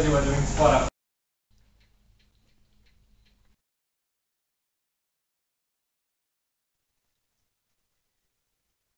are doing fora